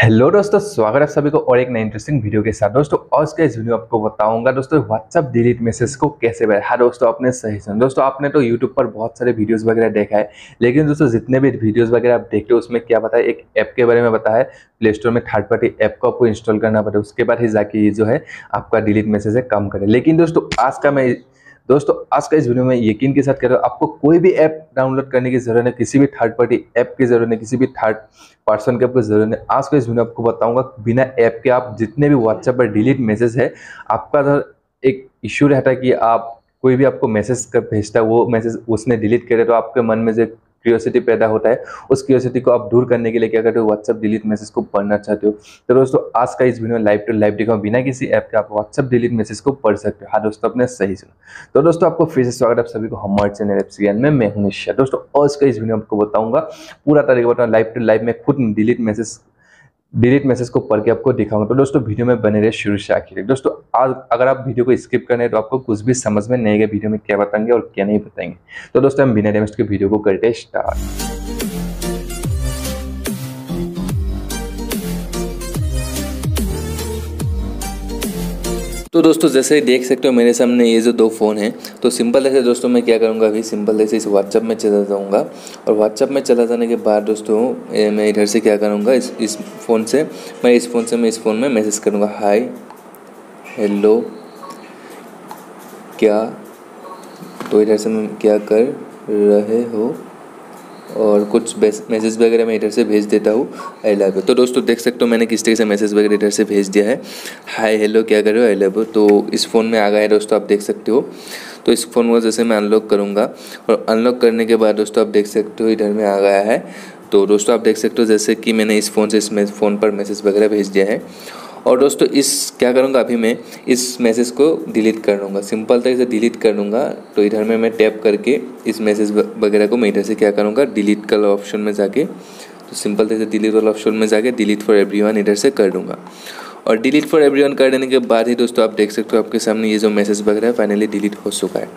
Hello दोस्तों, स्वागत है सभी को और एक नई इंटरेस्टिंग वीडियो के साथ। दोस्तों, आज का इस वीडियो आपको बताऊँगा दोस्तों व्हाट्सअप डिलीट मैसेज को कैसे बनाए। हाँ दोस्तों, आपने सही सुना। दोस्तों, आपने तो यूट्यूब पर बहुत सारे वीडियोस वगैरह देखा है, लेकिन दोस्तों, जितने भी वीडियोस वगैरह आप देखते हो, उसमें क्या बताया एक ऐप के बारे में बताया प्ले स्टोर में थर्ड पार्टी ऐप को आपको इंस्टॉल करना पड़ता है उसके बाद ही जाके जो है, आपका डिलीट मैसेज है, कम करे। लेकिन दोस्तों, आज का मैं दोस्तों, आज का इस वीडियो में यकीन के साथ कह रहा हूँ, आपको कोई भी ऐप डाउनलोड करने की ज़रूरत है किसी भी थर्ड पार्टी ऐप की ज़रूरत है किसी भी थर्ड पर्सन के आपको ज़रूरत है आज का इस वीडियो आपको बताऊँगा, बिना ऐप के आप जितने भी व्हाट्सएप पर डिलीट मैसेज है, आपका अगर एक इश्यू रहता है कि आप कोई भी आपको मैसेज भेजता है, वो मैसेज उसने डिलीट करे तो आपके मन में जो क्यूरियोसिटी पैदा होता है। उस क्यूरियोसिटी को आप दूर करने के लिए क्या करते हो? व्हाट्सअप डिलीट मैसेज को पढ़ना चाहते हो। तो दोस्तों, आज का इस वीडियो में लाइव टू लाइव दिखाऊँ। बिना किसी ऐप के आप व्हाट्सअप डिलीट मैसेज को पढ़ सकते हो। हाँ दोस्तों, अपने सही सुना तो दोस्तों, आपको फिर से स्वागत आप सभी को हमारे चैनल एप में। मैं हूँ निश्चय दोस्तों, आज का इस वीडियो में आपको बताऊँगा। पूरा तरीके बताऊँ। लाइव टू लाइव में खुद डिलीट मैसेज डिलीट मैसेज को पढ़ के आपको दिखाऊँगा। तो दोस्तों, वीडियो में बने रहे शुरू से आखिर दोस्तों, आज अगर आप वीडियो को स्किप करें तो आपको कुछ भी समझ में नहीं गया वीडियो में क्या बताएँगे और क्या नहीं बताएँगे। तो दोस्तों, हम बिना डेमेज के वीडियो को करते स्टार्ट तो दोस्तों, जैसे ही देख सकते हो, मेरे सामने ये जो दो फ़ोन हैं तो सिंपल ऐसे दोस्तों, मैं क्या करूँगा अभी? सिंपल ऐसे इस व्हाट्सअप में चला जाऊँगा। और व्हाट्सअप में चला जाने के बाद दोस्तों मैं इधर से क्या करूँगा, इस इस फ़ोन से, मैं इस फ़ोन से, मैं इस फ़ोन में मैसेज करूँगा हाय हेलो क्या? तो इधर से मैं क्या कर रहे हो? और कुछ मैसेज वगैरह मैं इधर से भेज देता हूँ आई लव यू तो दोस्तों, देख सकते हो मैंने किस तरीके से मैसेज वगैरह इधर से भेज दिया है। हाय हेलो क्या कर रहे हो? आई लव यू तो इस फ़ोन में आ गया है दोस्तों, आप देख सकते हो। तो इस फ़ोन को जैसे मैं अनलॉक करूँगा, और अनलॉक करने के बाद दोस्तों, आप देख सकते हो इधर में आ गया है। तो दोस्तों, आप देख सकते हो जैसे कि मैंने इस फ़ोन से इस फ़ोन पर मैसेज वगैरह भेज दिया है। और दोस्तों, इस, क्या करूँगा अभी मैं, इस मैसेज को डिलीट कर लूँगा। सिंपल तरीके से डिलीट कर लूँगा। तो इधर में मैं टैप करके इस मैसेज वगैरह को मैं इधर से क्या करूँगा डिलीट कल ऑप्शन में जाके तो सिंपल तरीके से डिलीट वाला ऑप्शन में जाके डिलीट फॉर एवरी इधर से कर दूँगा और डिलीट फॉर एवरी कर देने के बाद ही दोस्तों, आप देख सकते हो आपके सामने ये जो मैसेज वगैरह है फाइनली डिलीट हो चुका है।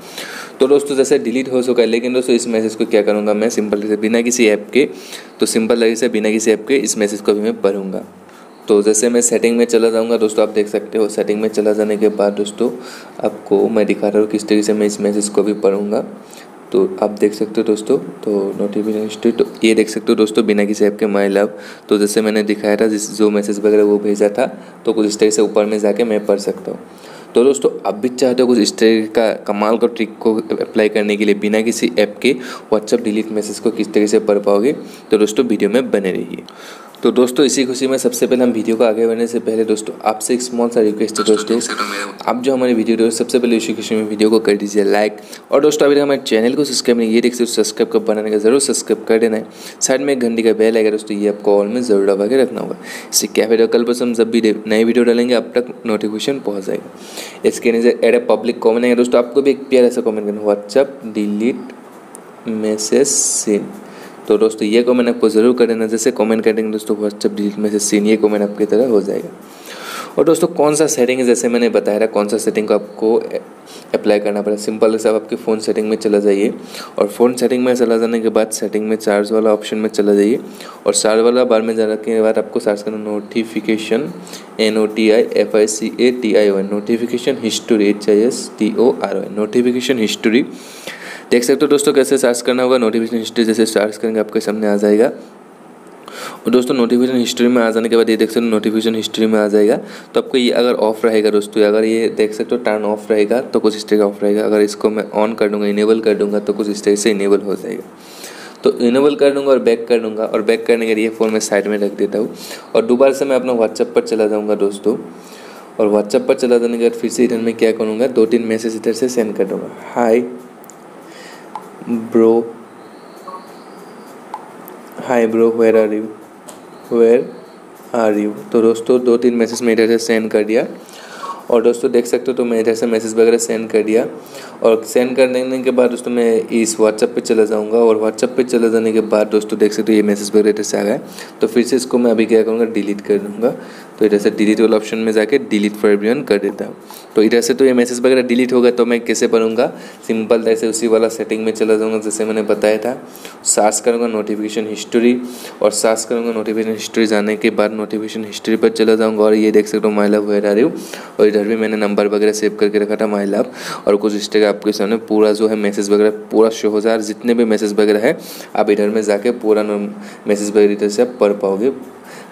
तो दोस्तों, जैसे डिलीट हो चुका है, लेकिन दोस्तों, इस मैसेज को क्या करूँगा मैं सिंपल तरीके से बिना किसी ऐप के तो सिंपल तरीके से बिना किसी ऐप के इस मैसेज को भी मैं पढ़ूँगा। तो जैसे मैं सेटिंग में चला जाऊँगा, दोस्तों आप देख सकते हो सेटिंग में चला जाने के बाद दोस्तों आपको मैं दिखा रहा हूँ किस तरीके से मैं इस मैसेज को भी पढ़ूँगा। तो आप देख सकते हो दोस्तों तो नोटिफिकेशन हिस्ट्री तो ये देख सकते हो दोस्तों बिना किसी ऐप के माई लव तो जैसे मैंने दिखाया था, जिस जो मैसेज वगैरह वो भेजा था तो कुछ इस तरीके से ऊपर में जाके मैं पढ़ सकता हूँ। तो दोस्तों आप भी चाहते हो कुछ इस तरीके का कमाल का ट्रिक को अप्लाई करने के लिए बिना किसी ऐप के व्हाट्सअप डिलीट मैसेज को किस तरीके से पढ़ पाओगे? तो दोस्तों वीडियो में बने रहिए। तो दोस्तों, इसी खुशी में सबसे पहले हम वीडियो को आगे बढ़ने से पहले दोस्तों, आपसे एक स्मॉल सा रिक्वेस्ट है दोस्तों। आप जो हमारी वीडियो देखो सबसे पहले इसी खुशी में वीडियो को कर दीजिए लाइक और दोस्तों, अभी हमारे चैनल को सब्सक्राइब नहीं ये देख सकते सब्सक्राइब कर बनाने का ज़रूर सब्सक्राइब कर देना है। साइड में एक घंटे का बेल आएगा दोस्तों, ये आपको ऑल में ज़रूर दबा के रखना होगा। इससे क्या फिर कल बस हम जब भी नई वीडियो डालेंगे, अब तक नोटिफिकेशन पहुँच जाएगा। इसके नीचे एड ए पब्लिक कॉमेंट आएगा दोस्तों, आपको भी एक प्यार ऐसा कॉमेंट करना व्हाट्सअप डिलीट मैसेज सीन तो दोस्तों, ये कमेंट आपको ज़रूर कर देना। जैसे कमेंट कर देंगे दोस्तों व्हाट्सअप डिलीट में से सीन ये कमेंट आपकी तरह हो जाएगा। और दोस्तों, कौन सा सेटिंग है? जैसे मैंने बताया था, कौन सा सेटिंग को आपको अप्लाई करना पड़ा। सिंपल से आप आपके फ़ोन सेटिंग में चला जाइए। और फ़ोन सेटिंग में चला जाने के बाद सेटिंग में चार्ज वाला ऑप्शन में चला जाइए। और चार्ज वाला बार में जाने के बाद आपको सर्च करना notification N O T I F I C A T I O N notification history H I S T O R O N notification history देख सकते हो दोस्तों कैसे सर्च करना होगा नोटिफिकेशन हिस्ट्री जैसे सर्च करेंगे, आपके सामने आ जाएगा। और दोस्तों नोटिफिकेशन हिस्ट्री में आ जाने के बाद ये देख सकते हो नोटिफिकेशन हिस्ट्री में आ जाएगा। तो आपको ये अगर ऑफ़ रहेगा दोस्तों अगर ये देख सकते हो टर्न ऑफ़ रहेगा तो कुछ का ऑफ़ रहेगा। अगर इसको मैं ऑन कर दूँगा इनेबल कर दूँगा तो कुछ तरह से इनेबल हो जाएगा। तो इनेबल कर दूँगा और बैक कर दूँगा। और बैक करने के लिए फ़ोन में साइड में रख देता हूँ। और दोबारा से मैं अपना व्हाट्सअप पर चला जाऊँगा दोस्तों। और व्हाट्सअप पर चला जाने के बाद फिर से इधर में क्या करूँगा, दो तीन मैसेज इधर से सेंड कर दूँगा। Hi bro. Hi bro where are you where are you तो दोस्तों, दो तीन मैसेज मैं इधर से सेंड कर दिया। और दोस्तों, देख सकते हो तो मैं इधर से मैसेज वगैरह सेंड कर दिया। और सेंड कर देने के बाद दोस्तों, मैं इस व्हाट्सअप पे चला जाऊँगा। और व्हाट्सअप पे चले जाने के बाद दोस्तों, देख सकते हो ये मैसेज वगैरह इधर से आ गया तो फिर से इसको मैं अभी क्या करूँगा? डिलीट कर दूँगा। तो इधर से डिलीट वाला ऑप्शन में जाके डिलीट फॉर एवरीवन कर देता हूँ। तो इधर से तो ये मैसेज वगैरह डिलीट हो गया तो मैं कैसे पढ़ूँगा सिंपल ऐसे उसी वाला सेटिंग में चला जाऊँगा, जैसे मैंने बताया था। सर्च करूँगा नोटिफिकेशन हिस्ट्री और सर्च करूँगा नोटिफिकेशन हिस्ट्री जाने के बाद नोटिफिकेशन हिस्ट्री पर चला जाऊँगा और ये देख सकते हो माई लव वेर आ रही हूँ और इधर भी मैंने नंबर वगैरह सेव करके रखा था माई लव और कुछ इस आपके सामने पूरा जो है मैसेज वगैरह पूरा शो हो जाए। जितने भी मैसेज वगैरह है, आप इधर में जाके पूरा मैसेज वगैरह इधर से आप पढ़ पाओगे।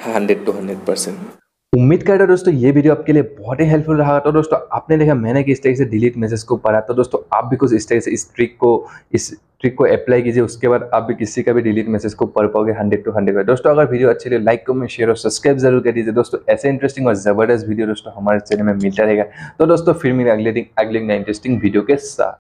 हंड्रेड टू हंड्रेड परसेंट उम्मीद करता दोस्तों, ये वीडियो आपके लिए बहुत ही हेल्पफुल रहा। तो दोस्तों, आपने देखा मैंने किस तरीके से डिलीट मैसेज को पढ़ा। तो दोस्तों, आप भी कुछ इस तरीके से इस ट्रिक को, इस ट्रिक को अप्लाई कीजिए, उसके बाद आप भी किसी का भी डिलीट मैसेज को पढ़ पाओगे हंड्रेड टू हंड्रेड दोस्तों, अगर वीडियो अच्छी लगे लाइक कमेंट शेयर और सब्सक्राइब ज़रूर कर दीजिए। दोस्तों, ऐसे इंटरेस्टिंग और ज़बरदस्त वीडियो दोस्तों, हमारे चैनल में मिलता रहेगा। तो दोस्तों, फिर मिले अगले दिन, अगले इंटरेस्टिंग वीडियो के साथ।